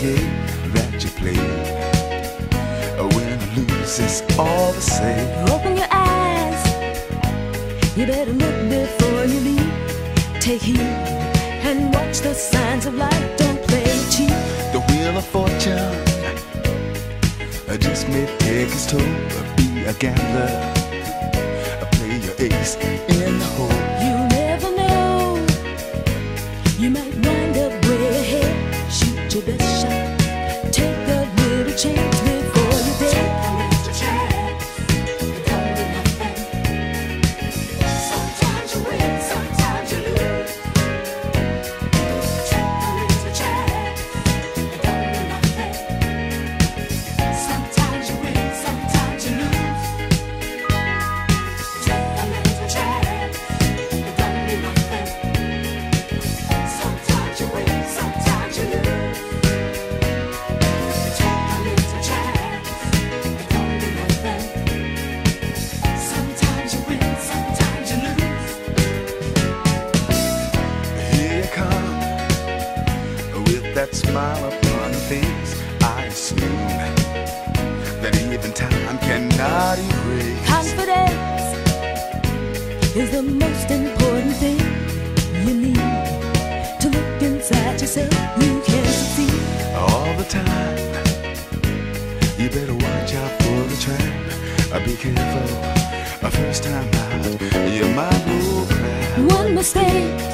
game that you play. Win or lose, it's all the same. Open your eyes. You better look before you leave. Take heed and watch the signs of life. Don't play it cheap. The wheel of fortune just may take its toll. Be a gambler, play your ace in the hole. Smile upon face. I assume that even time cannot erase. Confidence is the most important thing you need to look inside yourself. You can succeed. all the time. You better watch out for the trap. Uh, Be careful. A first time out, you might go crash. One mistake